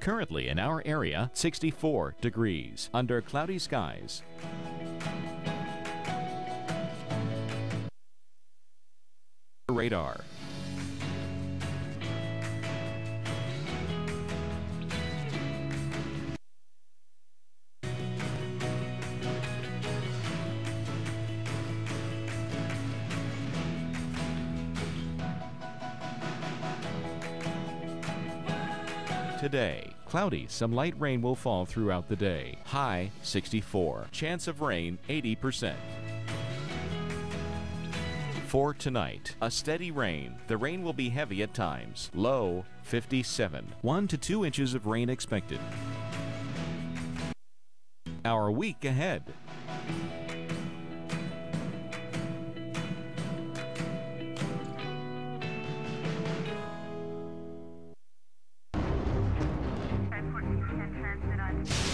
Currently in our area, 64 degrees under cloudy skies. Radar. Today, cloudy, some light rain will fall throughout the day. High 64. Chance of rain 80%. For tonight, a steady rain. The rain will be heavy at times. Low 57. 1 to 2 inches of rain expected. Our week ahead. attention, should I?